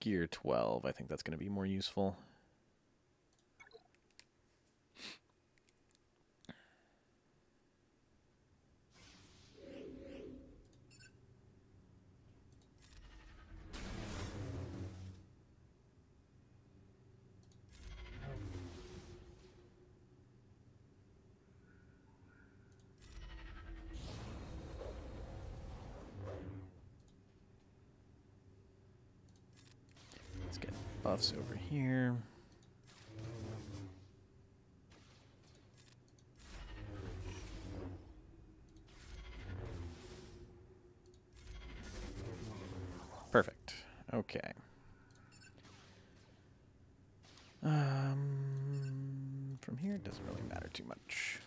gear 12. I think that's going to be more useful. Let's get buffs over here. Perfect. Okay. Um, from here, it doesn't really matter too much.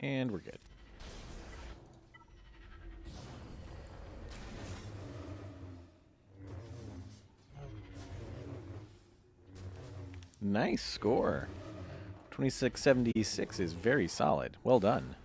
And we're good. Nice score. 2676 is very solid. Well done.